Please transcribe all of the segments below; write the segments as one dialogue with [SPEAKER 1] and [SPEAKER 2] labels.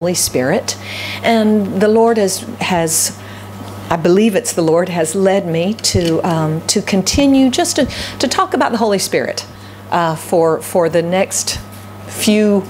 [SPEAKER 1] Holy Spirit. And the Lord has, has I believe it's the Lord, has led me to, um, to continue just to, to talk about the Holy Spirit uh, for, for the next few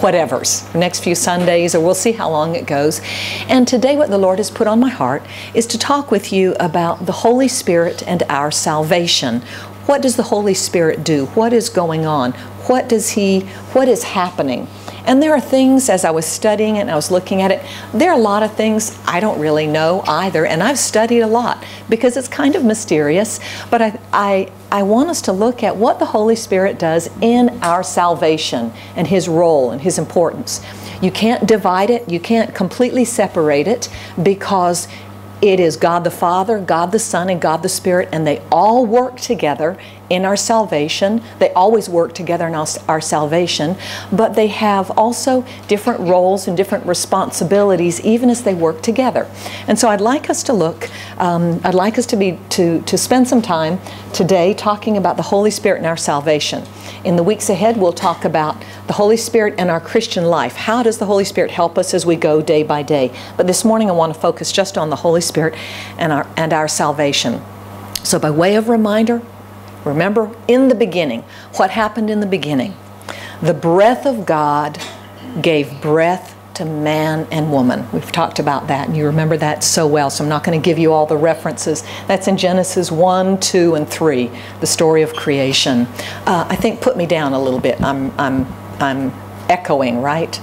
[SPEAKER 1] whatevers, next few Sundays, or we'll see how long it goes. And today, what the Lord has put on my heart is to talk with you about the Holy Spirit and our salvation. What does the Holy Spirit do? What is going on? What does He, what is happening? And there are things, as I was studying it and I was looking at it, there are a lot of things I don't really know either. And I've studied a lot because it's kind of mysterious. But I, I, I want us to look at what the Holy Spirit does in our salvation and His role and His importance. You can't divide it, you can't completely separate it because it is God the Father, God the Son, and God the Spirit, and they all work together in our salvation. They always work together in our, salvation, but they have also different roles and different responsibilities even as they work together. And so I'd like us to look, um, I'd like us to be to, to spend some time today talking about the Holy Spirit and our salvation. In the weeks ahead, we'll talk about the Holy Spirit and our Christian life. How does the Holy Spirit help us as we go day by day? But this morning I want to focus just on the Holy Spirit and our and our salvation. So by way of reminder, Remember, in the beginning, what happened in the beginning? The breath of God gave breath to man and woman. We've talked about that, and you remember that so well, so I'm not going to give you all the references. That's in Genesis 1, 2, and 3, the story of creation. Uh, I think put me down a little bit. I'm, I'm, I'm echoing, right?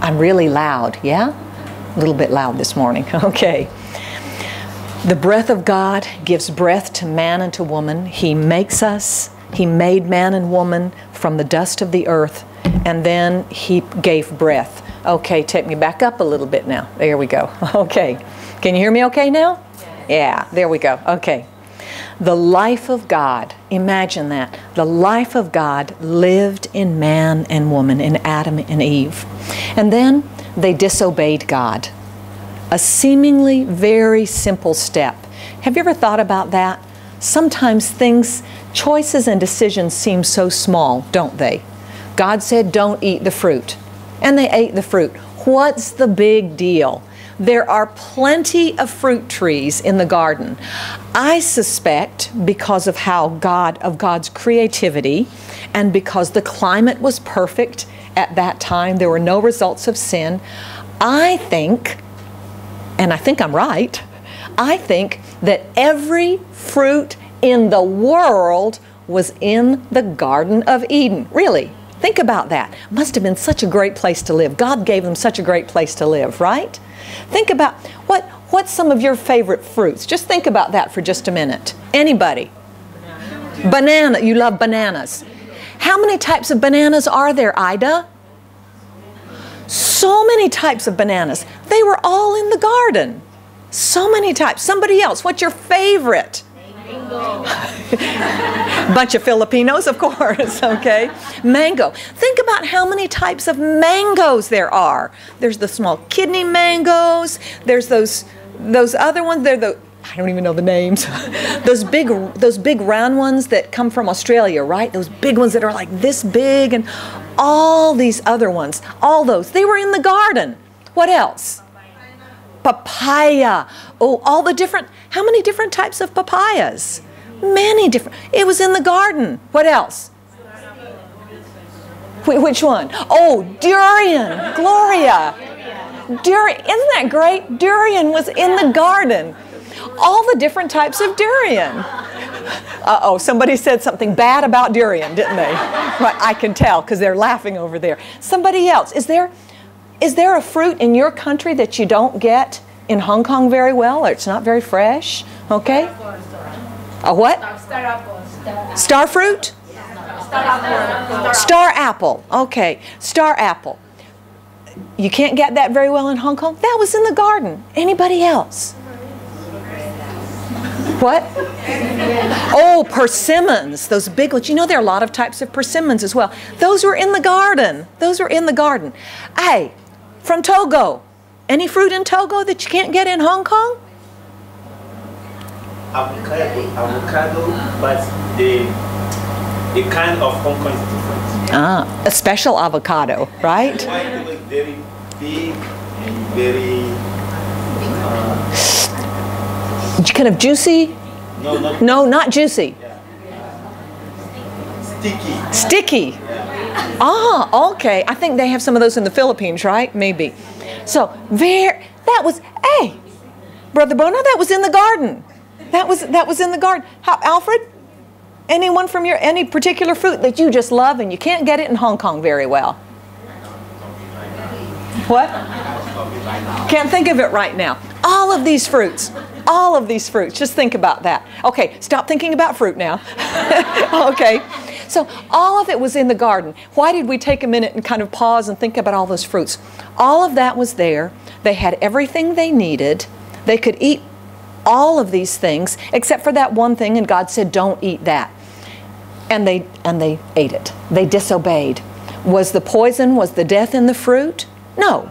[SPEAKER 1] I'm really loud, yeah? A little bit loud this morning, okay. The breath of God gives breath to man and to woman. He makes us. He made man and woman from the dust of the earth, and then He gave breath. Okay, take me back up a little bit now. There we go. Okay. Can you hear me okay now? Yeah, there we go. Okay. The life of God, imagine that. The life of God lived in man and woman, in Adam and Eve. And then they disobeyed God a seemingly very simple step. Have you ever thought about that? Sometimes things, choices and decisions seem so small, don't they? God said, don't eat the fruit. And they ate the fruit. What's the big deal? There are plenty of fruit trees in the garden. I suspect because of how God, of God's creativity, and because the climate was perfect at that time, there were no results of sin. I think and I think I'm right, I think that every fruit in the world was in the Garden of Eden. Really, think about that. Must have been such a great place to live. God gave them such a great place to live, right? Think about what what's some of your favorite fruits? Just think about that for just a minute. Anybody? Banana. You love bananas. How many types of bananas are there, Ida? So many types of bananas. They were all in the garden. So many types. Somebody else, what's your favorite? Mango. Bunch of Filipinos, of course, okay? Mango. Think about how many types of mangoes there are. There's the small kidney mangoes, there's those those other ones, they're the don't even know the names. those big those big round ones that come from Australia, right? Those big ones that are like this big and all these other ones, all those, they were in the garden. What else? Papaya. Oh, all the different, how many different types of papayas? Many different. It was in the garden. What else? Which one? Oh, durian. Gloria. Durian. Isn't that great? Durian was in the garden. All the different types of durian. Uh oh, somebody said something bad about durian, didn't they? Right, I can tell because they're laughing over there. Somebody else, is there, is there a fruit in your country that you don't get in Hong Kong very well or it's not very fresh? Okay? A what? Star fruit? Star apple. Okay, star apple. You can't get that very well in Hong Kong? That was in the garden. Anybody else? What? Oh, persimmons, those big ones. You know, there are a lot of types of persimmons as well. Those were in the garden. Those were in the garden. Hey, from Togo, any fruit in Togo that you can't get in Hong Kong?
[SPEAKER 2] Avocado, avocado, but the the kind of Hong Kong is different.
[SPEAKER 1] Ah, a special avocado, right?
[SPEAKER 2] big and very uh,
[SPEAKER 1] Kind of juicy?
[SPEAKER 2] no not
[SPEAKER 1] No, not juicy.
[SPEAKER 2] sticky.
[SPEAKER 1] Sticky. Ah, okay. I think they have some of those in the Philippines, right? Maybe. So, there, that was, hey, Brother Bono, that was in the garden. That was, that was in the garden. How, Alfred? Anyone from your, any particular fruit that you just love and you can't get it in Hong Kong very well? What? Can't think of it right now. All of these fruits, all of these fruits, just think about that. Okay, stop thinking about fruit now. okay, so all of it was in the garden. Why did we take a minute and kind of pause and think about all those fruits? All of that was there. They had everything they needed. They could eat all of these things except for that one thing, and God said, Don't eat that. And they, and they ate it. They disobeyed. Was the poison, was the death in the fruit? No.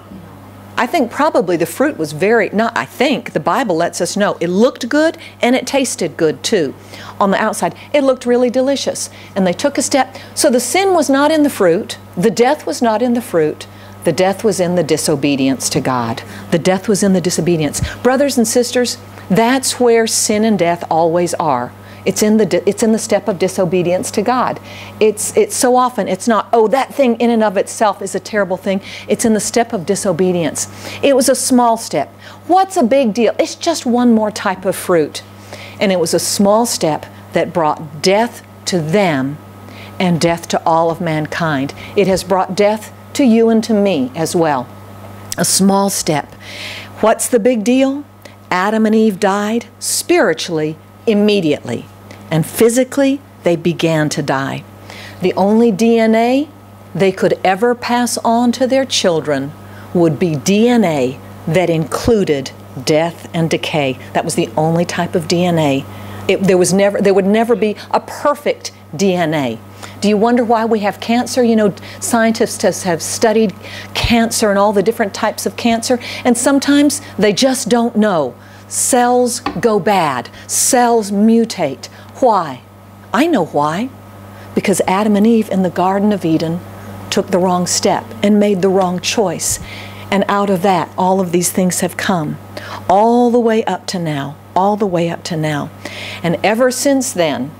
[SPEAKER 1] I think probably the fruit was very, not I think, the Bible lets us know. It looked good and it tasted good too. On the outside, it looked really delicious. And they took a step. So the sin was not in the fruit, the death was not in the fruit. The death was in the disobedience to God. The death was in the disobedience. Brothers and sisters, that's where sin and death always are. It's in the it's in the step of disobedience to God. It's it's so often it's not oh that thing in and of itself is a terrible thing. It's in the step of disobedience. It was a small step. What's a big deal? It's just one more type of fruit. And it was a small step that brought death to them and death to all of mankind. It has brought death to you and to me as well. A small step. What's the big deal? Adam and Eve died spiritually immediately, and physically they began to die. The only DNA they could ever pass on to their children would be DNA that included death and decay. That was the only type of DNA. It, there was never there would never be a perfect DNA. Do you wonder why we have cancer? You know, scientists have studied cancer and all the different types of cancer, and sometimes they just don't know. Cells go bad, cells mutate. Why? I know why. Because Adam and Eve in the Garden of Eden took the wrong step and made the wrong choice. And out of that, all of these things have come, all the way up to now, all the way up to now. And ever since then,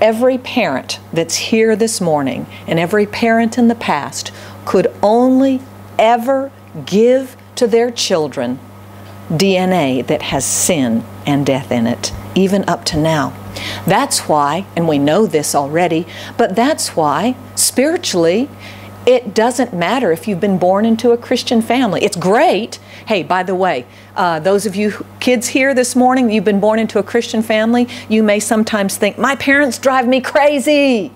[SPEAKER 1] every parent that's here this morning and every parent in the past could only ever give to their children DNA that has sin and death in it, even up to now. That's why, and we know this already, but that's why spiritually it doesn't matter if you've been born into a Christian family. It's great. Hey, by the way, uh, those of you kids here this morning, you've been born into a Christian family, you may sometimes think, my parents drive me crazy.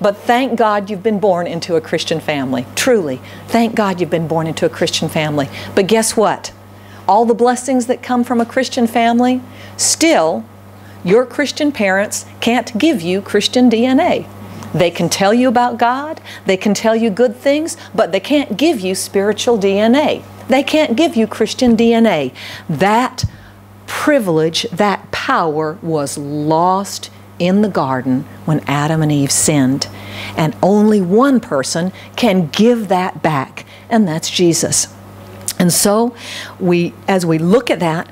[SPEAKER 1] But thank God you've been born into a Christian family. Truly, thank God you've been born into a Christian family. But guess what? All the blessings that come from a Christian family, still, your Christian parents can't give you Christian DNA. They can tell you about God, they can tell you good things, but they can't give you spiritual DNA. They can't give you Christian DNA. That privilege, that power was lost in the garden when Adam and Eve sinned. And only one person can give that back, and that's Jesus. And so, we, as we look at that,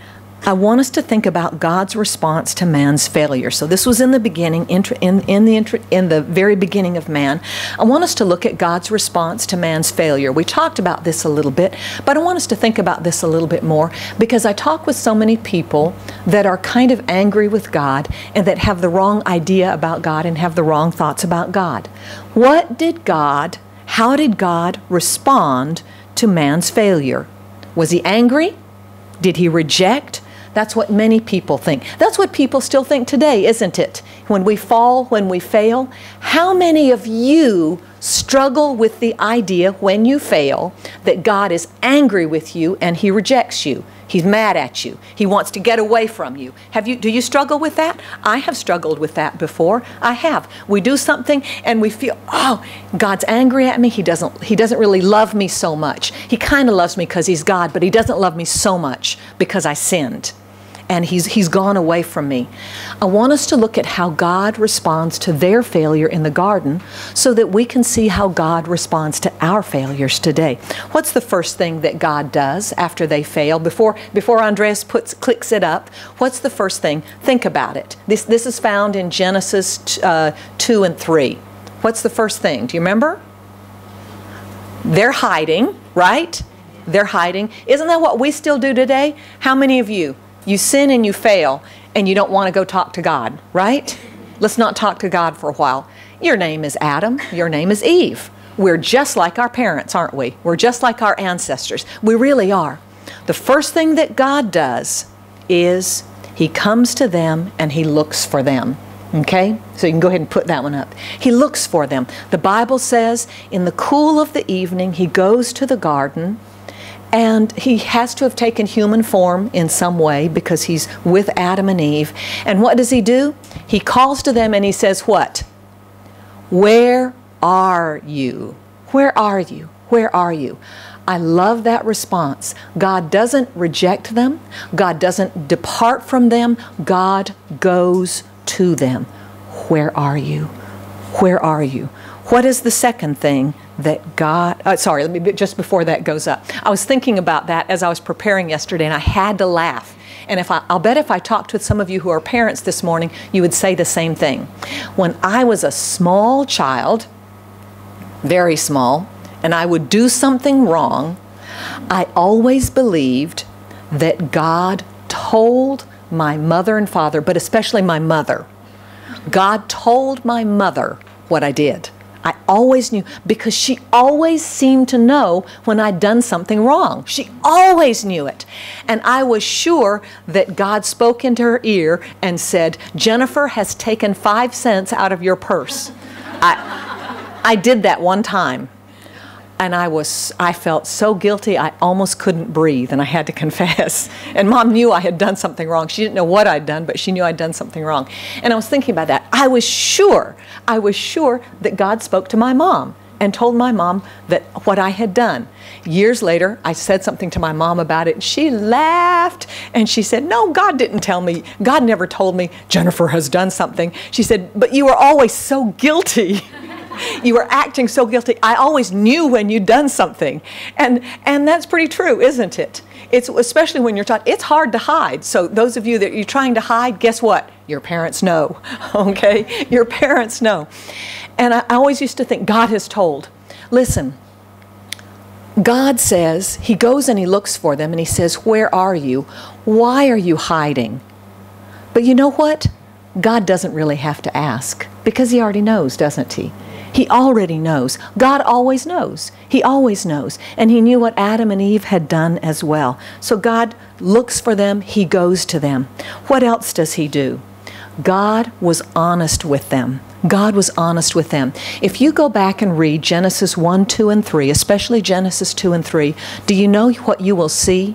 [SPEAKER 1] I want us to think about God's response to man's failure. So this was in the beginning, in, in, the, in the very beginning of man. I want us to look at God's response to man's failure. We talked about this a little bit, but I want us to think about this a little bit more because I talk with so many people that are kind of angry with God and that have the wrong idea about God and have the wrong thoughts about God. What did God, how did God respond to man's failure? Was he angry? Did he reject? That's what many people think. That's what people still think today, isn't it? When we fall, when we fail, how many of you struggle with the idea when you fail that God is angry with you and he rejects you? He's mad at you. He wants to get away from you. Have you do you struggle with that? I have struggled with that before. I have. We do something and we feel, "Oh, God's angry at me. He doesn't he doesn't really love me so much. He kind of loves me cuz he's God, but he doesn't love me so much because I sinned." And he's, he's gone away from me. I want us to look at how God responds to their failure in the garden so that we can see how God responds to our failures today. What's the first thing that God does after they fail? Before, before Andreas puts, clicks it up, what's the first thing? Think about it. This, this is found in Genesis uh, 2 and 3. What's the first thing? Do you remember? They're hiding, right? They're hiding. Isn't that what we still do today? How many of you, you sin and you fail and you don't want to go talk to God, right? Let's not talk to God for a while. Your name is Adam, your name is Eve. We're just like our parents, aren't we? We're just like our ancestors. We really are. The first thing that God does is He comes to them and He looks for them. Okay? So you can go ahead and put that one up. He looks for them. The Bible says, in the cool of the evening, He goes to the garden and he has to have taken human form in some way because he's with Adam and Eve. And what does he do? He calls to them and he says, What? Where are you? Where are you? Where are you? I love that response. God doesn't reject them, God doesn't depart from them, God goes to them. Where are you? Where are you? What is the second thing that God, uh, sorry, let me, just before that goes up. I was thinking about that as I was preparing yesterday and I had to laugh. And if I, I'll bet if I talked with some of you who are parents this morning, you would say the same thing. When I was a small child, very small, and I would do something wrong, I always believed that God told my mother and father, but especially my mother, God told my mother what I did. I always knew because she always seemed to know when I'd done something wrong. She always knew it. And I was sure that God spoke into her ear and said, Jennifer has taken five cents out of your purse. I, I did that one time and I was I felt so guilty I almost couldn't breathe and I had to confess. And mom knew I had done something wrong. She didn't know what I'd done, but she knew I'd done something wrong. And I was thinking about that. I was sure, I was sure that God spoke to my mom and told my mom that what I had done. Years later, I said something to my mom about it. And she laughed and she said, "No, God didn't tell me. God never told me Jennifer has done something." She said, "But you were always so guilty." you were acting so guilty. I always knew when you'd done something. And, and that's pretty true, isn't it? It's especially when you're taught, it's hard to hide. So those of you that you're trying to hide, guess what? Your parents know, okay? Your parents know. And I, I always used to think God has told. Listen, God says, He goes and He looks for them and He says, Where are you? Why are you hiding? But you know what? God doesn't really have to ask because He already knows, doesn't He? He already knows. God always knows. He always knows. And He knew what Adam and Eve had done as well. So God looks for them, He goes to them. What else does He do? God was honest with them. God was honest with them. If you go back and read Genesis 1, 2, and 3, especially Genesis 2 and 3, do you know what you will see?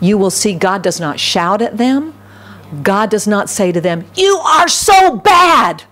[SPEAKER 1] You will see God does not shout at them. God does not say to them, You are so bad.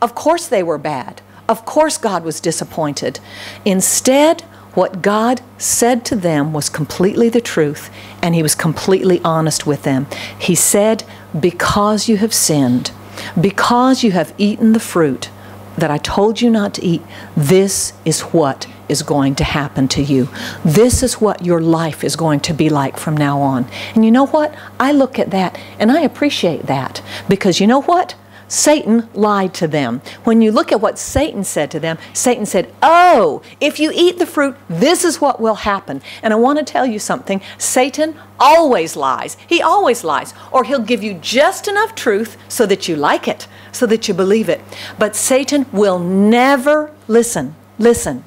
[SPEAKER 1] Of course they were bad. Of course, God was disappointed. Instead, what God said to them was completely the truth, and He was completely honest with them. He said, Because you have sinned, because you have eaten the fruit that I told you not to eat, this is what is going to happen to you. This is what your life is going to be like from now on. And you know what? I look at that and I appreciate that because you know what? Satan lied to them. When you look at what Satan said to them, Satan said, Oh, if you eat the fruit, this is what will happen. And I want to tell you something Satan always lies. He always lies. Or he'll give you just enough truth so that you like it, so that you believe it. But Satan will never, listen, listen,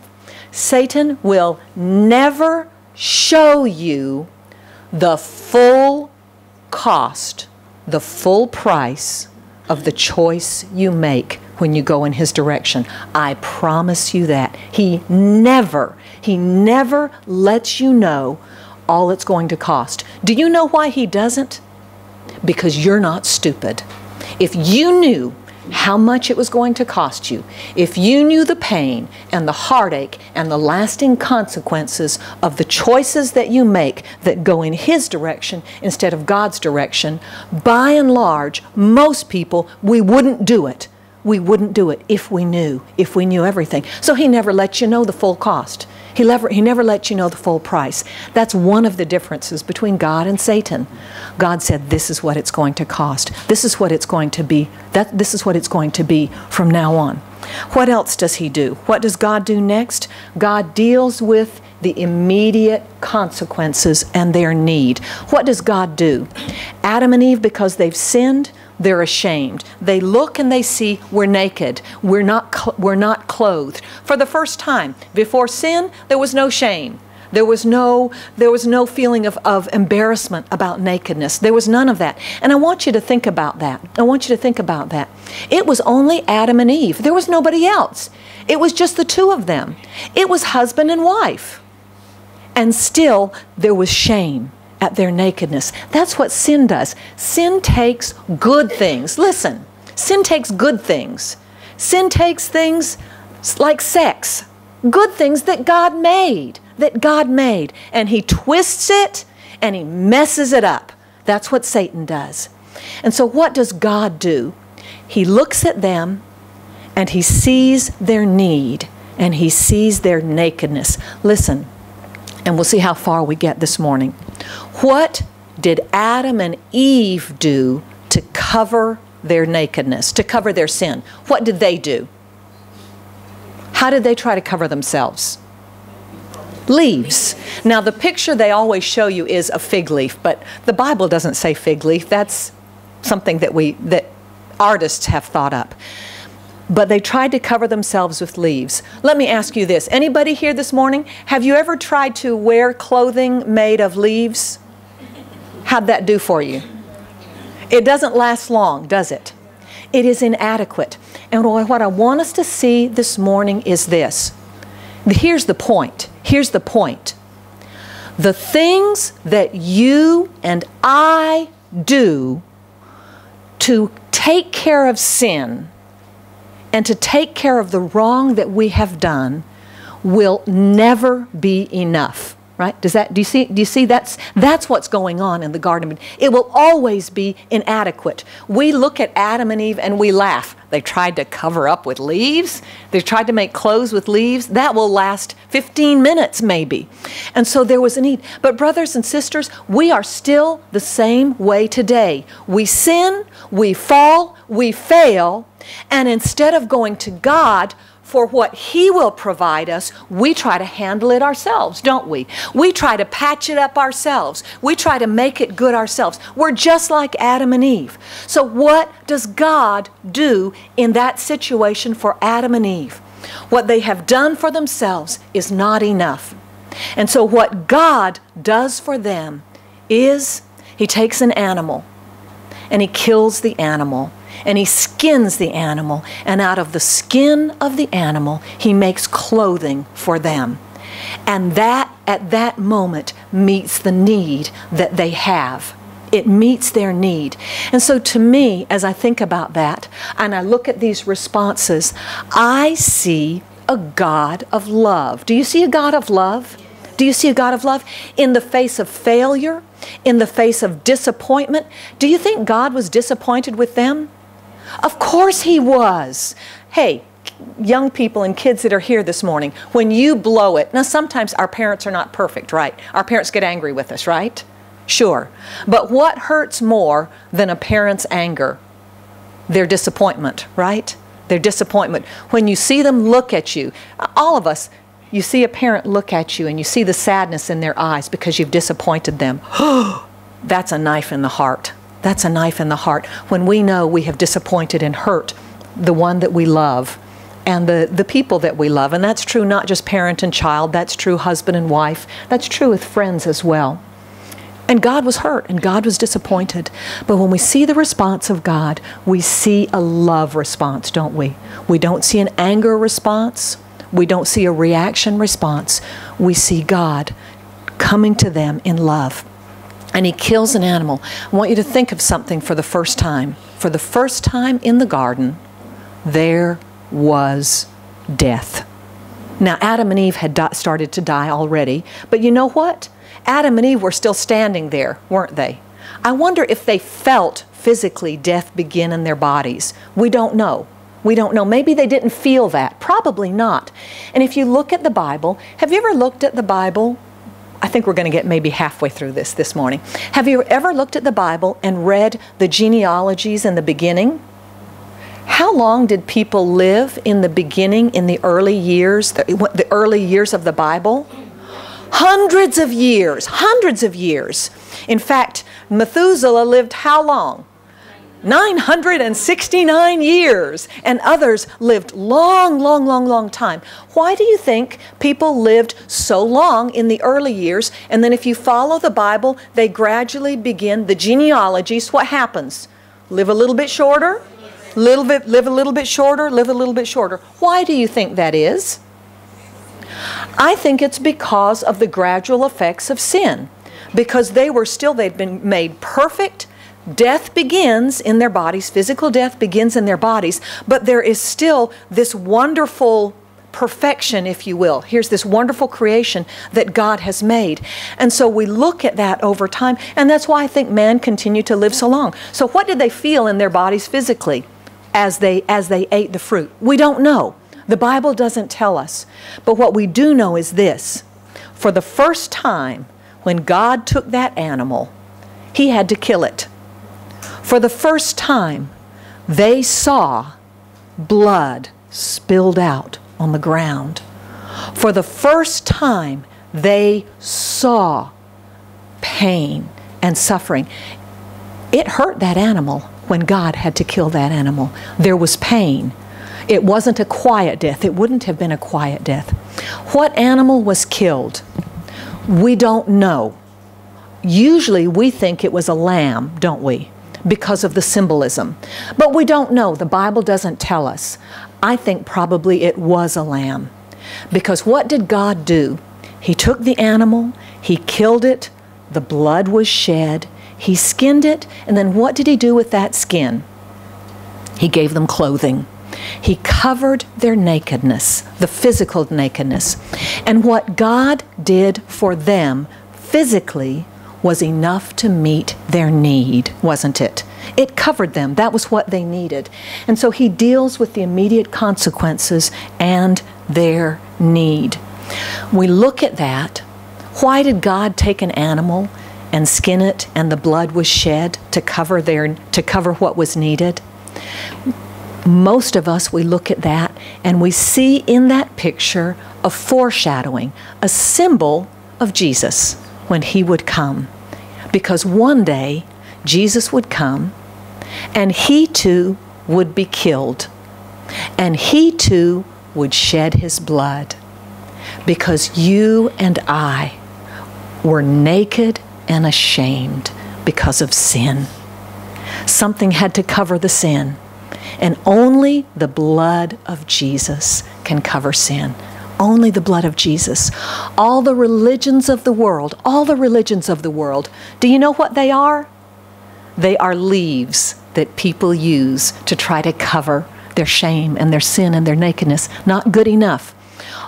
[SPEAKER 1] Satan will never show you the full cost, the full price of the choice you make when you go in his direction. I promise you that. He never, he never lets you know all it's going to cost. Do you know why he doesn't? Because you're not stupid. If you knew how much it was going to cost you, if you knew the pain and the heartache and the lasting consequences of the choices that you make that go in His direction instead of God's direction, by and large, most people, we wouldn't do it. We wouldn't do it if we knew, if we knew everything. So He never lets you know the full cost. He never, he never lets you know the full price. That's one of the differences between God and Satan. God said, This is what it's going to cost. This is what it's going to be. That, this is what it's going to be from now on. What else does he do? What does God do next? God deals with the immediate consequences and their need. What does God do? Adam and Eve, because they've sinned, they're ashamed. They look and they see we're naked. We're not, we're not clothed. For the first time, before sin, there was no shame. There was no, there was no feeling of, of embarrassment about nakedness. There was none of that. And I want you to think about that. I want you to think about that. It was only Adam and Eve. There was nobody else. It was just the two of them. It was husband and wife. And still, there was shame at their nakedness. That's what sin does. Sin takes good things. Listen, sin takes good things. Sin takes things like sex, good things that God made, that God made, and He twists it and He messes it up. That's what Satan does. And so, what does God do? He looks at them and He sees their need and He sees their nakedness. Listen, and we'll see how far we get this morning. What did Adam and Eve do to cover their nakedness, to cover their sin? What did they do? How did they try to cover themselves? Leaves. Now, the picture they always show you is a fig leaf, but the Bible doesn't say fig leaf. That's something that we that artists have thought up but they tried to cover themselves with leaves. Let me ask you this. Anybody here this morning, have you ever tried to wear clothing made of leaves? How'd that do for you? It doesn't last long, does it? It is inadequate. And what I want us to see this morning is this. Here's the point. Here's the point. The things that you and I do to take care of sin and to take care of the wrong that we have done will never be enough right? Does that do you see do you see that's that's what's going on in the garden it will always be inadequate. We look at adam and eve and we laugh. They tried to cover up with leaves. They tried to make clothes with leaves. That will last 15 minutes maybe. And so there was a need. But brothers and sisters we are still the same way today. We sin we fall we fail. And instead of going to god for what He will provide us, we try to handle it ourselves, don't we? We try to patch it up ourselves. We try to make it good ourselves. We're just like Adam and Eve. So, what does God do in that situation for Adam and Eve? What they have done for themselves is not enough. And so, what God does for them is He takes an animal and He kills the animal and he skins the animal, and out of the skin of the animal, he makes clothing for them. And that, at that moment, meets the need that they have. It meets their need. And so, to me, as I think about that and I look at these responses, I see a God of love. Do you see a God of love? Do you see a God of love? In the face of failure, in the face of disappointment, do you think God was disappointed with them? Of course he was. Hey, young people and kids that are here this morning, when you blow it, now sometimes our parents are not perfect, right? Our parents get angry with us, right? Sure. But what hurts more than a parent's anger? Their disappointment, right? Their disappointment. When you see them look at you, all of us, you see a parent look at you and you see the sadness in their eyes because you've disappointed them. That's a knife in the heart. That's a knife in the heart when we know we have disappointed and hurt the one that we love and the, the people that we love. And that's true not just parent and child, that's true husband and wife, that's true with friends as well. And God was hurt and God was disappointed. But when we see the response of God, we see a love response, don't we? We don't see an anger response. We don't see a reaction response. We see God coming to them in love and he kills an animal. I want you to think of something for the first time. For the first time in the garden, there was death. Now, Adam and Eve had started to die already, but you know what? Adam and Eve were still standing there, weren't they? I wonder if they felt physically death begin in their bodies. We don't know. We don't know. Maybe they didn't feel that. Probably not. And if you look at the Bible, have you ever looked at the Bible? I think we're going to get maybe halfway through this this morning. Have you ever looked at the Bible and read the genealogies in the beginning? How long did people live in the beginning, in the early years, the, the early years of the Bible? Hundreds of years, hundreds of years. In fact, Methuselah lived how long? 969 years. And others lived long, long, long, long time. Why do you think people lived so long in the early years? And then if you follow the Bible, they gradually begin the genealogies. What happens? Live a little bit shorter, little bit, live a little bit shorter, live a little bit shorter. Why do you think that is? I think it's because of the gradual effects of sin. Because they were still, they'd been made perfect. Death begins in their bodies, physical death begins in their bodies, but there is still this wonderful perfection, if you will. Here's this wonderful creation that God has made. And so we look at that over time, and that's why I think man continued to live so long. So what did they feel in their bodies physically as they as they ate the fruit? We don't know. The Bible doesn't tell us. But what we do know is this. For the first time when God took that animal, he had to kill it. For the first time, they saw blood spilled out on the ground. For the first time, they saw pain and suffering. It hurt that animal when God had to kill that animal. There was pain. It wasn't a quiet death. It wouldn't have been a quiet death. What animal was killed? We don't know. Usually we think it was a lamb, don't we? Because of the symbolism. But we don't know. The Bible doesn't tell us. I think probably it was a lamb. Because what did God do? He took the animal, he killed it, the blood was shed, he skinned it, and then what did he do with that skin? He gave them clothing. He covered their nakedness, the physical nakedness. And what God did for them physically was enough to meet their need, wasn't it? It covered them. That was what they needed. And so he deals with the immediate consequences and their need. We look at that. Why did God take an animal and skin it and the blood was shed to cover their to cover what was needed? most of us, we look at that and we see in that picture a foreshadowing, a symbol of Jesus when he would come. Because one day Jesus would come and he too would be killed. And he too would shed his blood. Because you and I were naked and ashamed because of sin. Something had to cover the sin. And only the blood of Jesus can cover sin. Only the blood of Jesus. All the religions of the world, all the religions of the world, do you know what they are? They are leaves that people use to try to cover their shame and their sin and their nakedness. Not good enough.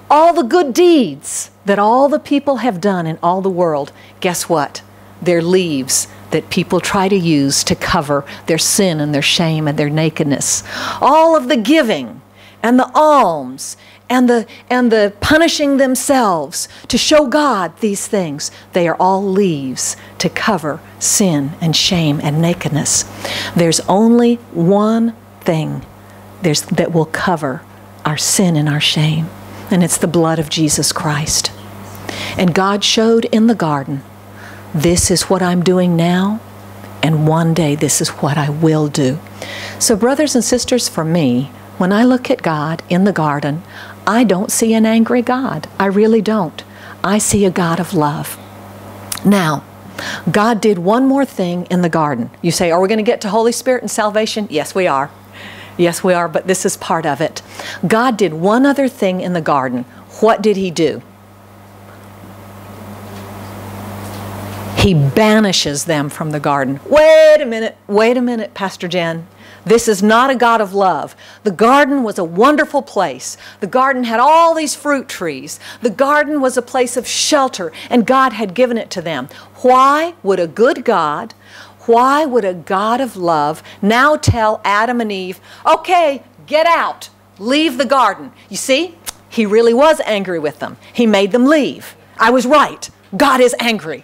[SPEAKER 1] All the good deeds that all the people have done in all the world, guess what? They're leaves that people try to use to cover their sin and their shame and their nakedness. All of the giving and the alms and the, and the punishing themselves to show God these things, they are all leaves to cover sin and shame and nakedness. There's only one thing there's, that will cover our sin and our shame, and it's the blood of Jesus Christ. And God showed in the garden this is what I'm doing now, and one day this is what I will do. So, brothers and sisters, for me, when I look at God in the garden, I don't see an angry God. I really don't. I see a God of love. Now, God did one more thing in the garden. You say, Are we going to get to Holy Spirit and salvation? Yes, we are. Yes, we are, but this is part of it. God did one other thing in the garden. What did He do? He banishes them from the garden. Wait a minute, wait a minute, Pastor Jen. This is not a God of love. The garden was a wonderful place. The garden had all these fruit trees. The garden was a place of shelter, and God had given it to them. Why would a good God, why would a God of love now tell Adam and Eve, okay, get out, leave the garden? You see, he really was angry with them. He made them leave. I was right. God is angry.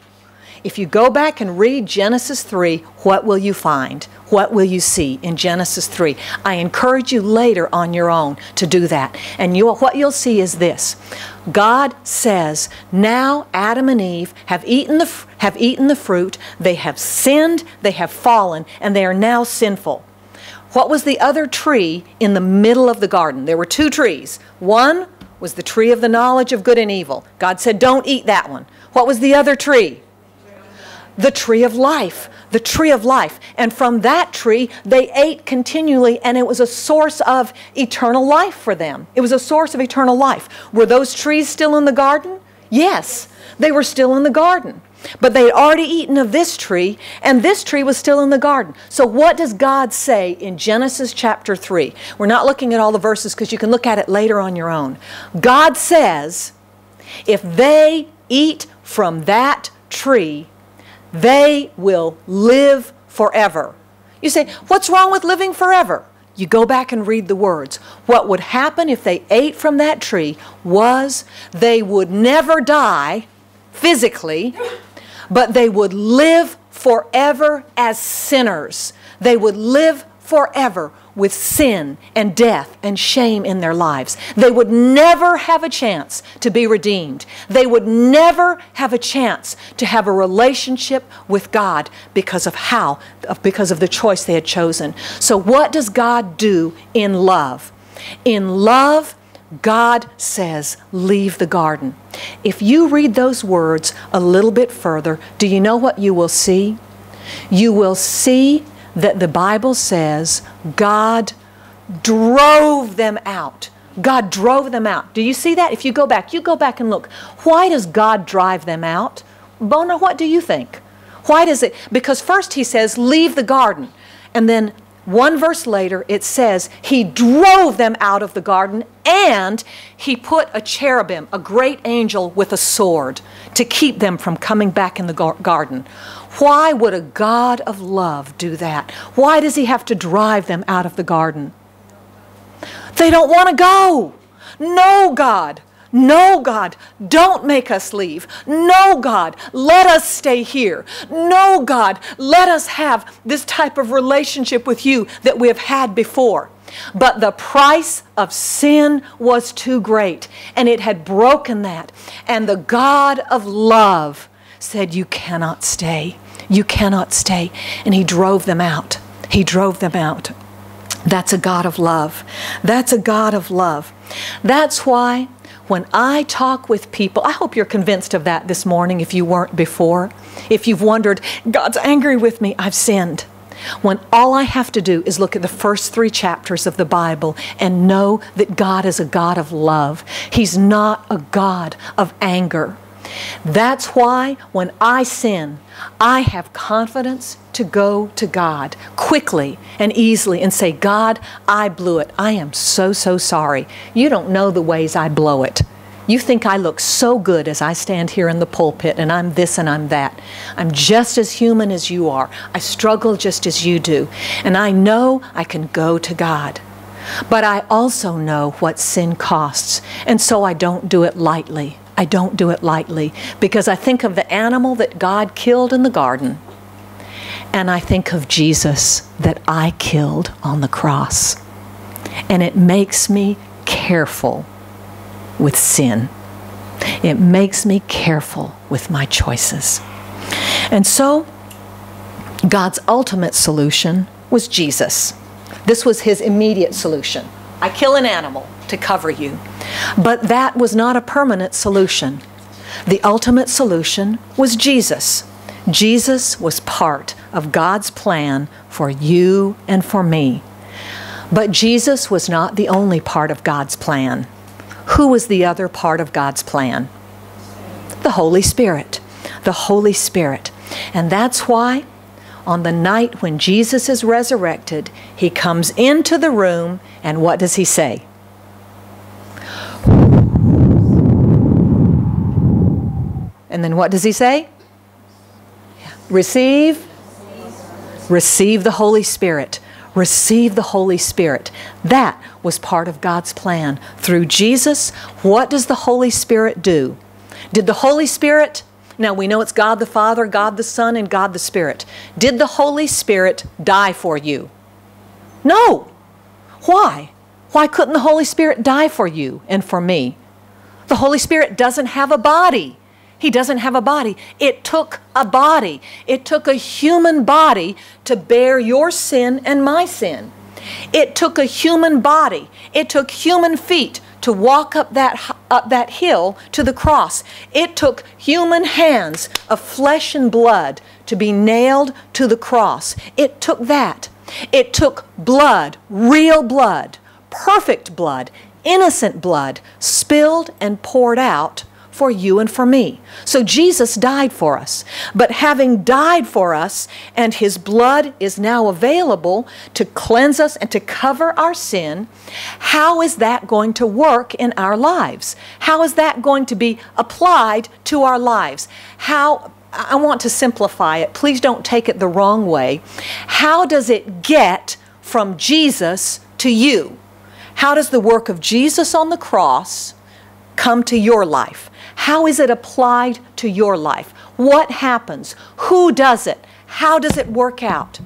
[SPEAKER 1] If you go back and read Genesis 3, what will you find? What will you see in Genesis 3? I encourage you later on your own to do that. And you, what you'll see is this God says, Now Adam and Eve have eaten, the, have eaten the fruit, they have sinned, they have fallen, and they are now sinful. What was the other tree in the middle of the garden? There were two trees. One was the tree of the knowledge of good and evil. God said, Don't eat that one. What was the other tree? The tree of life. The tree of life. And from that tree, they ate continually, and it was a source of eternal life for them. It was a source of eternal life. Were those trees still in the garden? Yes, they were still in the garden. But they had already eaten of this tree, and this tree was still in the garden. So, what does God say in Genesis chapter 3? We're not looking at all the verses because you can look at it later on your own. God says, if they eat from that tree, they will live forever. You say, what's wrong with living forever? You go back and read the words. What would happen if they ate from that tree was they would never die physically, but they would live forever as sinners. They would live forever with sin and death and shame in their lives. They would never have a chance to be redeemed. They would never have a chance to have a relationship with God because of how, because of the choice they had chosen. So, what does God do in love? In love, God says, leave the garden. If you read those words a little bit further, do you know what you will see? You will see that the Bible says God drove them out. God drove them out. Do you see that? If you go back, you go back and look. Why does God drive them out? Bona, what do you think? Why does it? Because first he says, leave the garden. And then one verse later, it says, He drove them out of the garden and He put a cherubim, a great angel with a sword, to keep them from coming back in the gar- garden. Why would a God of love do that? Why does He have to drive them out of the garden? They don't want to go. No, God. No, God, don't make us leave. No, God, let us stay here. No, God, let us have this type of relationship with you that we have had before. But the price of sin was too great, and it had broken that. And the God of love said, You cannot stay. You cannot stay. And He drove them out. He drove them out. That's a God of love. That's a God of love. That's why when I talk with people, I hope you're convinced of that this morning if you weren't before. If you've wondered, God's angry with me, I've sinned. When all I have to do is look at the first three chapters of the Bible and know that God is a God of love, He's not a God of anger. That's why when I sin, I have confidence to go to God quickly and easily and say, God, I blew it. I am so, so sorry. You don't know the ways I blow it. You think I look so good as I stand here in the pulpit and I'm this and I'm that. I'm just as human as you are. I struggle just as you do. And I know I can go to God. But I also know what sin costs, and so I don't do it lightly. I don't do it lightly because I think of the animal that God killed in the garden, and I think of Jesus that I killed on the cross. And it makes me careful with sin. It makes me careful with my choices. And so, God's ultimate solution was Jesus. This was his immediate solution. I kill an animal to cover you. But that was not a permanent solution. The ultimate solution was Jesus. Jesus was part of God's plan for you and for me. But Jesus was not the only part of God's plan. Who was the other part of God's plan? The Holy Spirit. The Holy Spirit. And that's why on the night when Jesus is resurrected, he comes into the room and what does he say? And then what does he say? Receive. Receive the Holy Spirit. Receive the Holy Spirit. That was part of God's plan. Through Jesus, what does the Holy Spirit do? Did the Holy Spirit, now we know it's God the Father, God the Son, and God the Spirit. Did the Holy Spirit die for you? No. Why? Why couldn't the Holy Spirit die for you and for me? The Holy Spirit doesn't have a body. He doesn't have a body. It took a body. It took a human body to bear your sin and my sin. It took a human body. It took human feet to walk up that, up that hill to the cross. It took human hands of flesh and blood to be nailed to the cross. It took that. It took blood, real blood, perfect blood, innocent blood, spilled and poured out for you and for me. So Jesus died for us. But having died for us, and his blood is now available to cleanse us and to cover our sin, how is that going to work in our lives? How is that going to be applied to our lives? How I want to simplify it. Please don't take it the wrong way. How does it get from Jesus to you? How does the work of Jesus on the cross come to your life? How is it applied to your life? What happens? Who does it? How does it work out?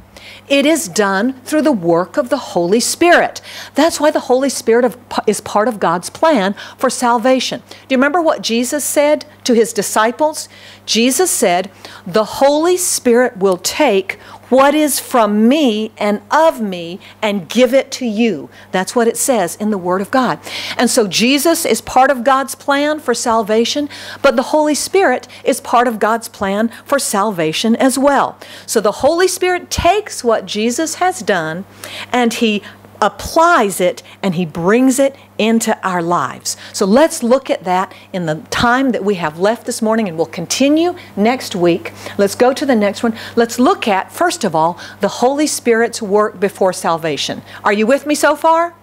[SPEAKER 1] It is done through the work of the Holy Spirit. That's why the Holy Spirit is part of God's plan for salvation. Do you remember what Jesus said to his disciples? Jesus said, The Holy Spirit will take what is from me and of me and give it to you. That's what it says in the Word of God. And so Jesus is part of God's plan for salvation, but the Holy Spirit is part of God's plan for salvation as well. So the Holy Spirit takes what Jesus has done and He applies it and He brings it into our lives. So let's look at that in the time that we have left this morning and we'll continue next week. Let's go to the next one. Let's look at, first of all, the Holy Spirit's work before salvation. Are you with me so far?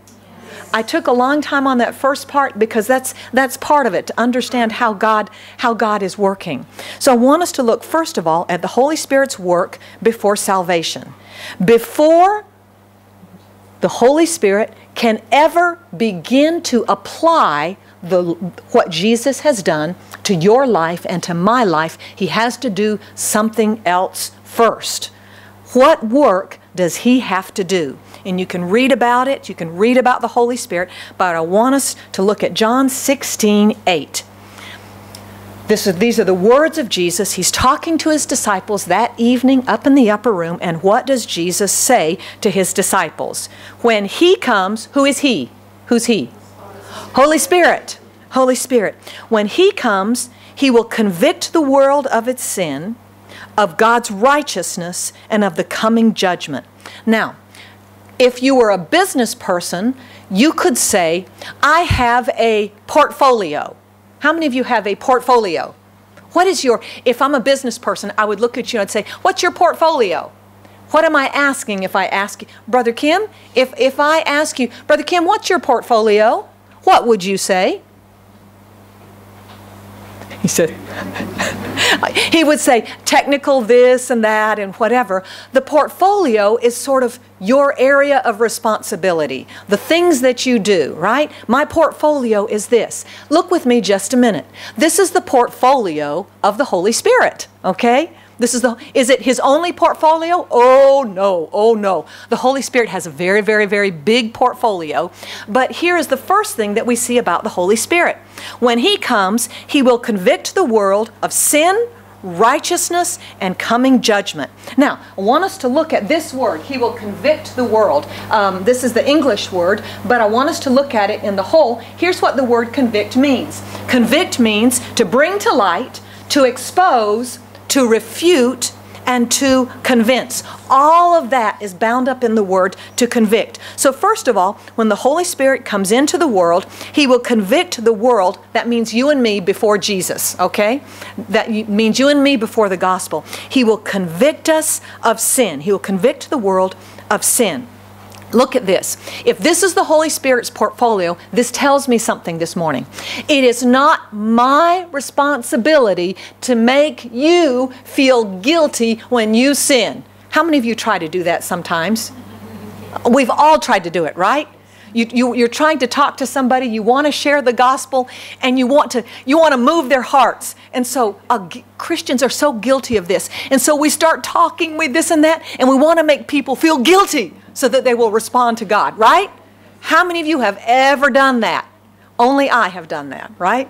[SPEAKER 1] I took a long time on that first part because that's that's part of it to understand how God how God is working. So I want us to look first of all at the Holy Spirit's work before salvation. Before the Holy Spirit can ever begin to apply the, what Jesus has done to your life and to my life, he has to do something else first. What work does he have to do? And you can read about it, you can read about the Holy Spirit, but I want us to look at John 16 8. This is, these are the words of Jesus. He's talking to his disciples that evening up in the upper room. And what does Jesus say to his disciples? When he comes, who is he? Who's he? Holy Spirit. Holy Spirit. When he comes, he will convict the world of its sin, of God's righteousness, and of the coming judgment. Now, if you were a business person, you could say, I have a portfolio. How many of you have a portfolio? What is your, if I'm a business person, I would look at you and say, What's your portfolio? What am I asking if I ask you, Brother Kim? If, if I ask you, Brother Kim, what's your portfolio? What would you say? He said, he would say technical this and that and whatever. The portfolio is sort of your area of responsibility, the things that you do, right? My portfolio is this. Look with me just a minute. This is the portfolio of the Holy Spirit, okay? This is the is it his only portfolio? Oh no. Oh no. The Holy Spirit has a very very very big portfolio. But here is the first thing that we see about the Holy Spirit. When he comes, he will convict the world of sin, righteousness, and coming judgment. Now, I want us to look at this word. He will convict the world. Um, this is the English word, but I want us to look at it in the whole. Here's what the word convict means convict means to bring to light, to expose, to refute and to convince. All of that is bound up in the word to convict. So, first of all, when the Holy Spirit comes into the world, He will convict the world. That means you and me before Jesus, okay? That means you and me before the gospel. He will convict us of sin, He will convict the world of sin. Look at this. If this is the Holy Spirit's portfolio, this tells me something this morning. It is not my responsibility to make you feel guilty when you sin. How many of you try to do that sometimes? We've all tried to do it, right? You, you, you're trying to talk to somebody, you want to share the gospel, and you want to, you want to move their hearts. And so uh, Christians are so guilty of this. And so we start talking with this and that, and we want to make people feel guilty so that they will respond to God, right? How many of you have ever done that? Only I have done that, right?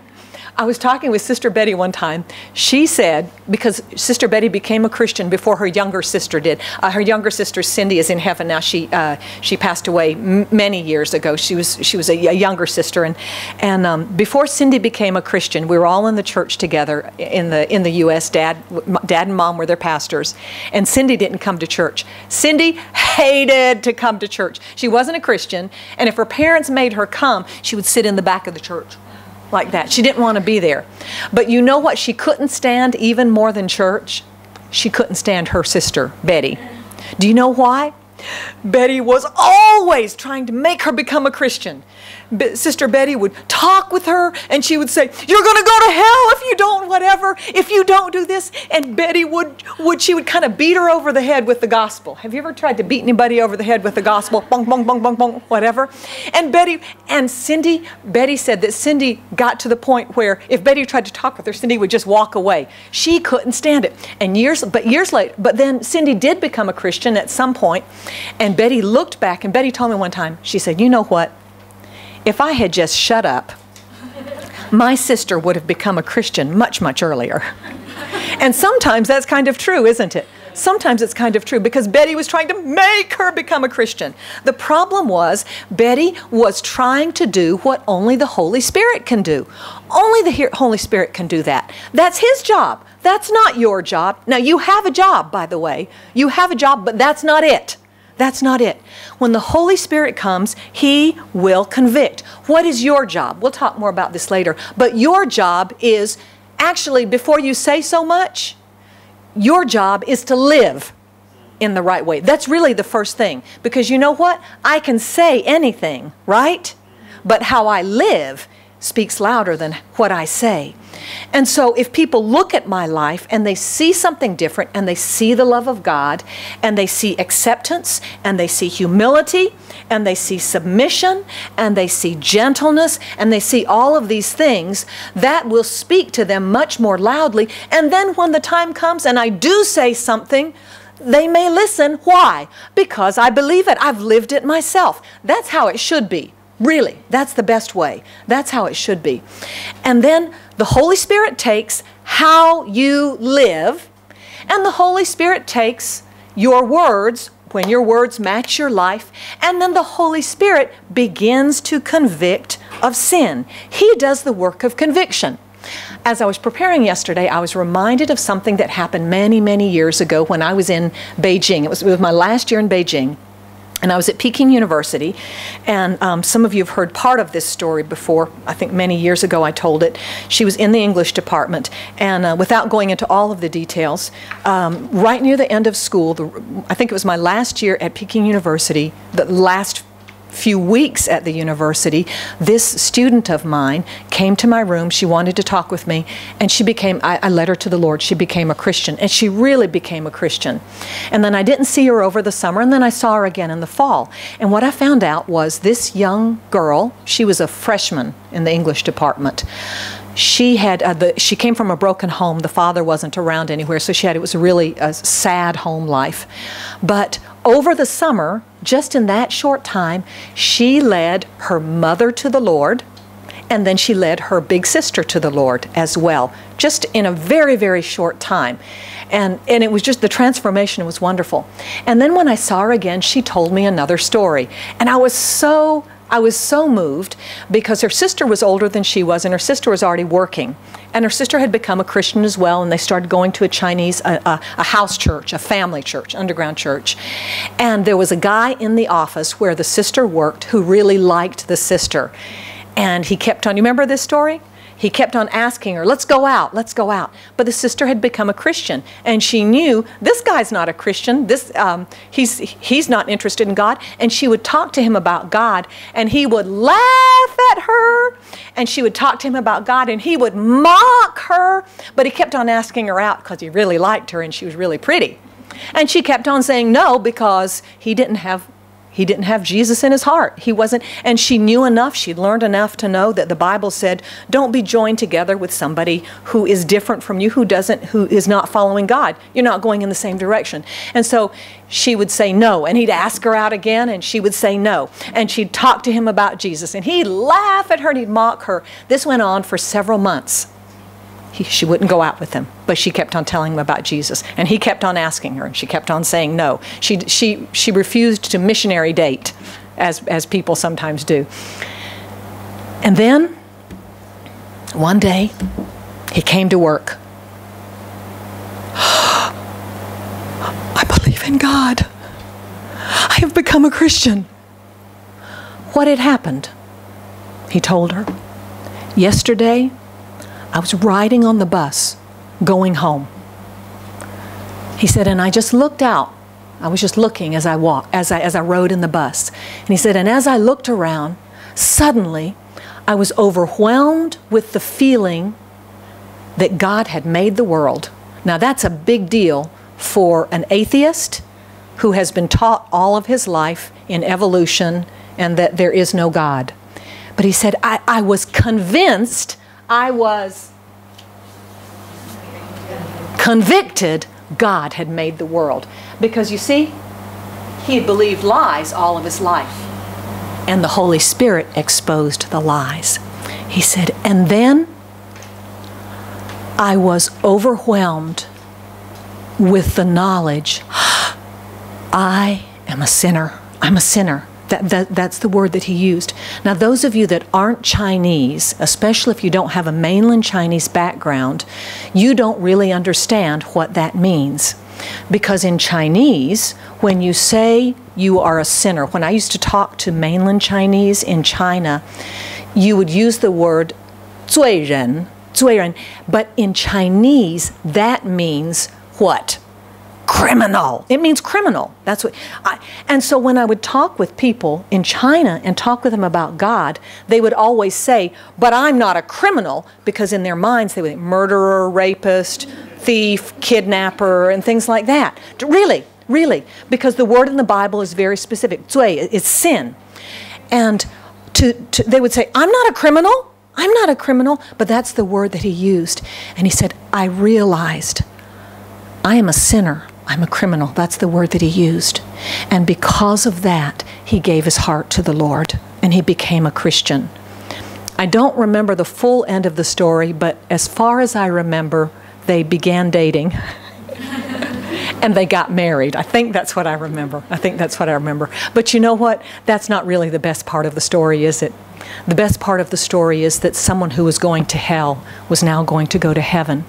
[SPEAKER 1] I was talking with Sister Betty one time. She said, because Sister Betty became a Christian before her younger sister did. Uh, her younger sister Cindy is in heaven now. She uh, she passed away many years ago. She was she was a, a younger sister, and and um, before Cindy became a Christian, we were all in the church together in the in the U.S. Dad dad and mom were their pastors, and Cindy didn't come to church. Cindy hated to come to church. She wasn't a Christian, and if her parents made her come, she would sit in the back of the church like that. She didn't want to be there. But you know what she couldn't stand even more than church? She couldn't stand her sister, Betty. Do you know why? Betty was always trying to make her become a Christian. Sister Betty would talk with her and she would say, You're going to go to hell if you don't, whatever, if you don't do this. And Betty would, would she would kind of beat her over the head with the gospel. Have you ever tried to beat anybody over the head with the gospel? Bong, bong, bong, bong, bong, whatever. And Betty, and Cindy, Betty said that Cindy got to the point where if Betty tried to talk with her, Cindy would just walk away. She couldn't stand it. And years, but years later, but then Cindy did become a Christian at some point, and Betty looked back, and Betty told me one time, she said, You know what? If I had just shut up, my sister would have become a Christian much, much earlier. And sometimes that's kind of true, isn't it? Sometimes it's kind of true because Betty was trying to make her become a Christian. The problem was Betty was trying to do what only the Holy Spirit can do. Only the Holy Spirit can do that. That's His job. That's not your job. Now, you have a job, by the way. You have a job, but that's not it. That's not it. When the Holy Spirit comes, He will convict. What is your job? We'll talk more about this later. But your job is actually, before you say so much, your job is to live in the right way. That's really the first thing. Because you know what? I can say anything, right? But how I live speaks louder than what I say. And so, if people look at my life and they see something different and they see the love of God and they see acceptance and they see humility and they see submission and they see gentleness and they see all of these things, that will speak to them much more loudly. And then, when the time comes and I do say something, they may listen. Why? Because I believe it. I've lived it myself. That's how it should be. Really, that's the best way. That's how it should be. And then the Holy Spirit takes how you live, and the Holy Spirit takes your words when your words match your life, and then the Holy Spirit begins to convict of sin. He does the work of conviction. As I was preparing yesterday, I was reminded of something that happened many, many years ago when I was in Beijing. It was, it was my last year in Beijing. And I was at Peking University, and um, some of you have heard part of this story before. I think many years ago I told it. She was in the English department, and uh, without going into all of the details, um, right near the end of school, the, I think it was my last year at Peking University, the last few weeks at the university, this student of mine came to my room. She wanted to talk with me, and she became, I, I, led her to the Lord. She became a Christian, and she really became a Christian. And then I didn't see her over the summer, and then I saw her again in the fall. And what I found out was this young girl, she was a freshman in the English department she had uh, the, she came from a broken home the father wasn't around anywhere so she had it was really a sad home life but over the summer just in that short time she led her mother to the lord and then she led her big sister to the lord as well just in a very very short time. And and it was just the transformation was wonderful. And then when i saw her again she told me another story. And i was so I was so moved because her sister was older than she was, and her sister was already working And her sister had become a Christian as well, and they started going to a Chinese, a, a, a house church, a family church, underground church. And there was a guy in the office where the sister worked who really liked the sister. And he kept on, you remember this story? He kept on asking her, let's go out, let's go out. But the sister had become a Christian, and she knew this guy's not a Christian. This, um, he's, he's not interested in God. And she would talk to him about God, and he would laugh at her, and she would talk to him about God, and he would mock her. But he kept on asking her out because he really liked her, and she was really pretty. And she kept on saying no because he didn't have he didn't have Jesus in his heart. He wasn't, and she knew enough, she'd learned enough to know that the Bible said, don't be joined together with somebody who is different from you, who doesn't, who is not following God. You're not going in the same direction. And so she would say no, and he'd ask her out again, and she would say no. And she'd talk to him about Jesus, and he'd laugh at her and he'd mock her. This went on for several months. He, she wouldn't go out with him, but she kept on telling him about Jesus. And he kept on asking her, and she kept on saying no. She, she, she refused to missionary date, as, as people sometimes do. And then, one day, he came to work. I believe in God. I have become a Christian. What had happened? He told her. Yesterday, I was riding on the bus going home. He said, and I just looked out. I was just looking as I walked, as I, as I rode in the bus. And he said, and as I looked around, suddenly I was overwhelmed with the feeling that God had made the world. Now, that's a big deal for an atheist who has been taught all of his life in evolution and that there is no God. But he said, I, I was convinced, I was convicted God had made the world. Because you see, he had believed lies all of his life. And the Holy Spirit exposed the lies. He said, and then I was overwhelmed with the knowledge I am a sinner. I'm a sinner. That, that, that's the word that he used. Now, those of you that aren't Chinese, especially if you don't have a mainland Chinese background, you don't really understand what that means. Because in Chinese, when you say you are a sinner, when I used to talk to mainland Chinese in China, you would use the word 罪人,罪人, but in Chinese, that means what? Criminal. It means criminal. That's what I, and so when I would talk with people in China and talk with them about God, they would always say, "But I'm not a criminal," because in their minds they would murderer, rapist, thief, kidnapper, and things like that. Really, really, because the word in the Bible is very specific. 罪 is sin, and to, to they would say, "I'm not a criminal." I'm not a criminal, but that's the word that he used. And he said, I realized I am a sinner. I'm a criminal. That's the word that he used. And because of that, he gave his heart to the Lord and he became a Christian. I don't remember the full end of the story, but as far as I remember, they began dating and they got married. I think that's what I remember. I think that's what I remember. But you know what? That's not really the best part of the story, is it? The best part of the story is that someone who was going to hell was now going to go to heaven.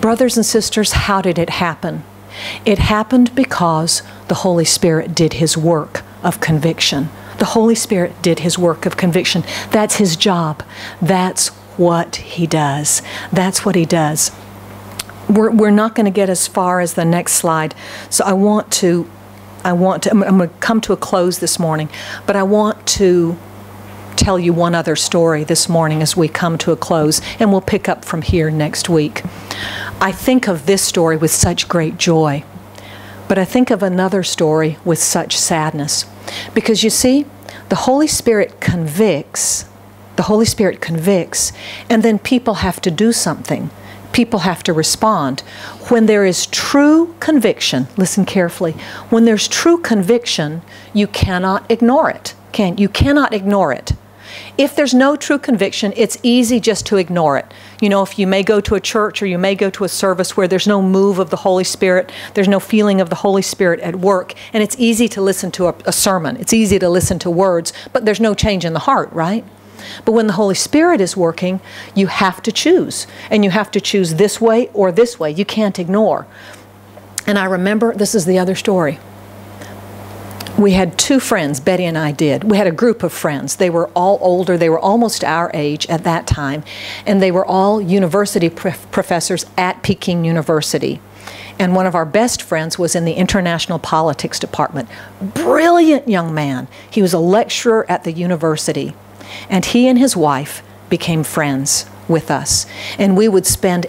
[SPEAKER 1] Brothers and sisters, how did it happen? It happened because the Holy Spirit did his work of conviction. The Holy Spirit did his work of conviction. That's his job. That's what he does. That's what he does. We're, we're not going to get as far as the next slide. So I want to, I want to, I'm, I'm going to come to a close this morning, but I want to tell you one other story this morning as we come to a close, and we'll pick up from here next week. I think of this story with such great joy, but I think of another story with such sadness. Because you see, the Holy Spirit convicts, the Holy Spirit convicts, and then people have to do something. People have to respond. When there is true conviction, listen carefully, when there's true conviction, you cannot ignore it. Can you cannot ignore it. If there's no true conviction, it's easy just to ignore it. You know, if you may go to a church or you may go to a service where there's no move of the Holy Spirit, there's no feeling of the Holy Spirit at work, and it's easy to listen to a, a sermon, it's easy to listen to words, but there's no change in the heart, right? But when the Holy Spirit is working, you have to choose. And you have to choose this way or this way. You can't ignore. And I remember this is the other story. We had two friends, Betty and I did. We had a group of friends. They were all older, they were almost our age at that time, and they were all university prof- professors at Peking University. And one of our best friends was in the international politics department. Brilliant young man. He was a lecturer at the university. And he and his wife became friends with us. And we would spend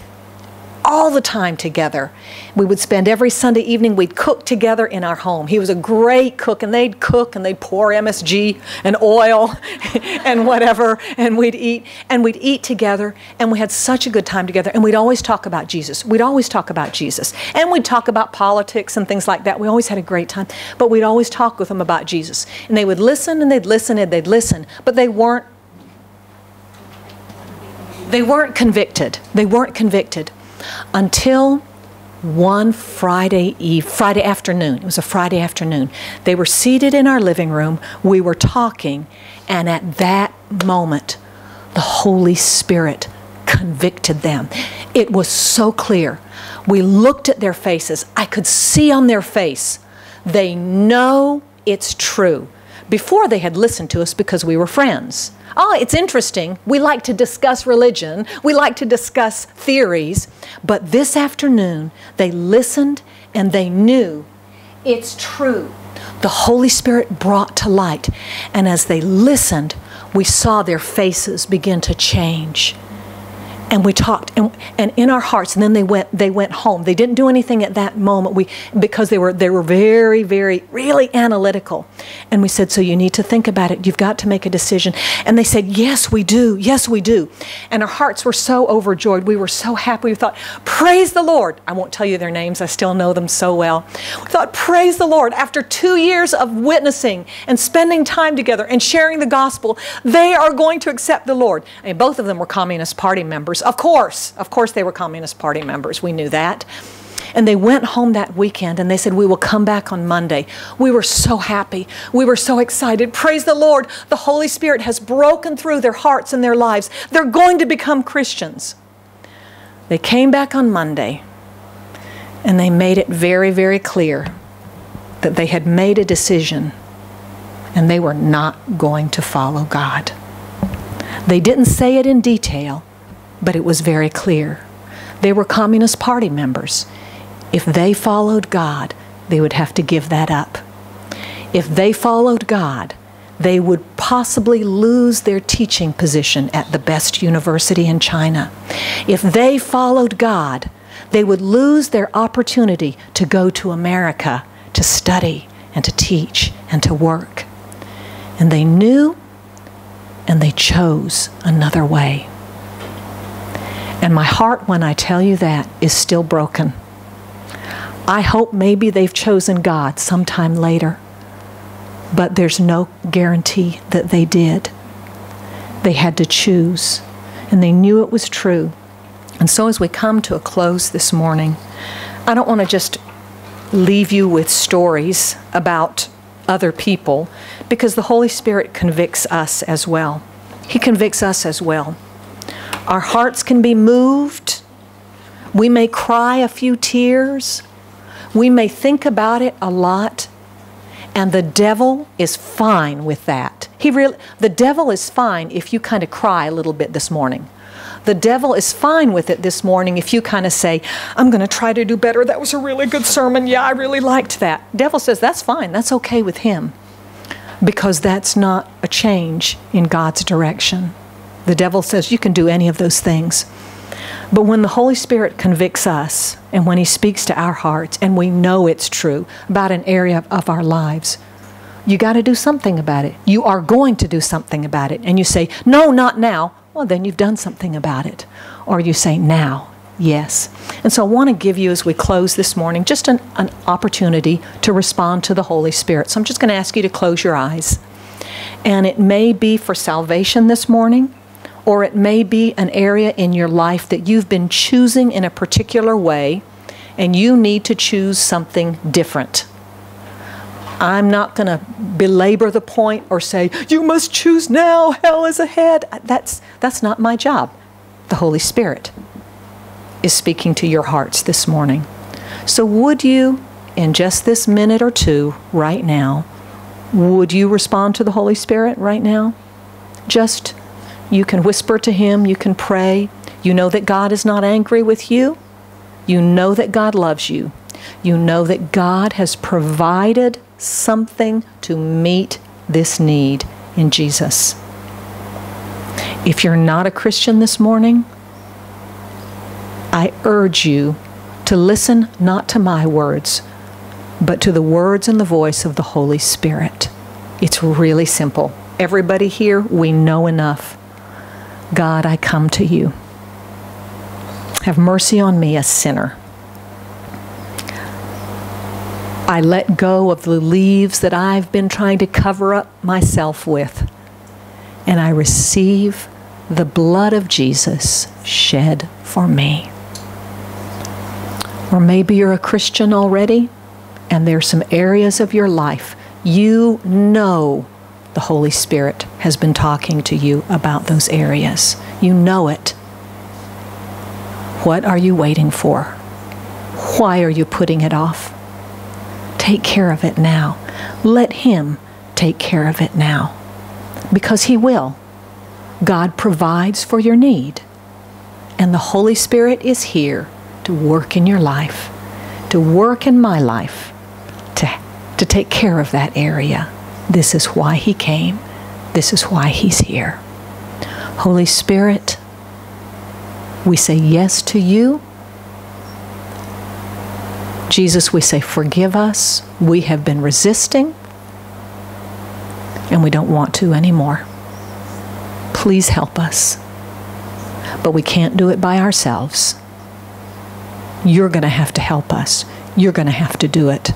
[SPEAKER 1] all the time together. We would spend every Sunday evening, we'd cook together in our home. He was a great cook, and they'd cook and they'd pour MSG and oil and whatever, and we'd eat, and we'd eat together, and we had such a good time together. And we'd always talk about Jesus. We'd always talk about Jesus. And we'd talk about politics and things like that. We always had a great time, but we'd always talk with them about Jesus. And they would listen and they'd listen and they'd listen, but they weren't. They weren't convicted. They weren't convicted until one Friday eve, Friday afternoon. It was a Friday afternoon. They were seated in our living room. We were talking, and at that moment, the Holy Spirit convicted them. It was so clear. We looked at their faces. I could see on their face they know it's true. Before they had listened to us because we were friends. Oh, it's interesting. We like to discuss religion, we like to discuss theories. But this afternoon, they listened and they knew it's true. The Holy Spirit brought to light. And as they listened, we saw their faces begin to change and we talked and, and in our hearts and then they went they went home. They didn't do anything at that moment. We because they were they were very very really analytical. And we said so you need to think about it. You've got to make a decision. And they said yes we do. Yes we do. And our hearts were so overjoyed. We were so happy. We thought praise the lord. I won't tell you their names. I still know them so well. We thought praise the lord. After two years of witnessing and spending time together and sharing the gospel they are going to accept the lord. Mean, both of them were communist party members of course, of course, they were Communist Party members. We knew that. And they went home that weekend and they said, We will come back on Monday. We were so happy. We were so excited. Praise the Lord. The Holy Spirit has broken through their hearts and their lives. They're going to become Christians. They came back on Monday and they made it very, very clear that they had made a decision and they were not going to follow God. They didn't say it in detail but it was very clear. They were Communist Party members. If they followed God, they would have to give that up. If they followed God, they would possibly lose their teaching position at the best university in China. If they followed God, they would lose their opportunity to go to America to study and to teach and to work. And they knew and they chose another way. And my heart, when I tell you that, is still broken. I hope maybe they've chosen God sometime later, but there's no guarantee that they did. They had to choose, and they knew it was true. And so, as we come to a close this morning, I don't want to just leave you with stories about other people because the Holy Spirit convicts us as well. He convicts us as well. Our hearts can be moved. We may cry a few tears. We may think about it a lot. And the devil is fine with that. He really, the devil is fine if you kind of cry a little bit this morning. The devil is fine with it this morning if you kind of say, I'm going to try to do better. That was a really good sermon. Yeah, I really liked that. Devil says, that's fine. That's okay with him because that's not a change in God's direction. The devil says you can do any of those things. But when the Holy Spirit convicts us and when He speaks to our hearts and we know it's true about an area of our lives, you got to do something about it. You are going to do something about it. And you say, No, not now. Well, then you've done something about it. Or you say, Now, yes. And so I want to give you, as we close this morning, just an, an opportunity to respond to the Holy Spirit. So I'm just going to ask you to close your eyes. And it may be for salvation this morning or it may be an area in your life that you've been choosing in a particular way and you need to choose something different. I'm not going to belabor the point or say, you must choose now, hell is ahead. That's, that's not my job. The Holy Spirit is speaking to your hearts this morning. So, would you, in just this minute or two right now, would you respond to the Holy Spirit right now? Just, you can whisper to Him, you can pray. You know that God is not angry with you. You know that God loves you. You know that God has provided something to meet this need in Jesus. If you're not a Christian this morning, I urge you to listen not to my words, but to the words and the voice of the Holy Spirit. It's really simple. Everybody here, we know enough. God, I come to you. Have mercy on me, a sinner. I let go of the leaves that I've been trying to cover up myself with, and I receive the blood of Jesus shed for me. Or maybe you're a Christian already, and there's some areas of your life you know the Holy Spirit has been talking to you about those areas. You know it. What are you waiting for? Why are you putting it off? Take care of it now. Let Him take care of it now. Because He will. God provides for your need. And the Holy Spirit is here to work in your life, to work in my life, to, to take care of that area. This is why He came. This is why He's here. Holy Spirit, we say yes to you. Jesus, we say, forgive us. We have been resisting, and we don't want to anymore. Please help us. But we can't do it by ourselves. You're going to have to help us. You're going to have to do it.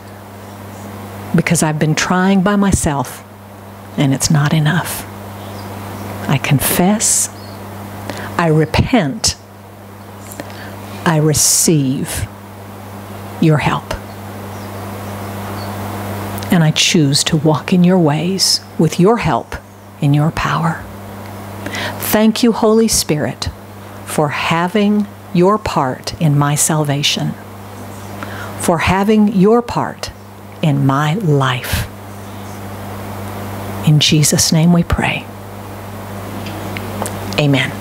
[SPEAKER 1] Because I've been trying by myself, and it's not enough. I confess. I repent. I receive your help. And I choose to walk in your ways with your help in your power. Thank you, Holy Spirit, for having your part in my salvation, for having your part in my life. In Jesus' name we pray. Amen.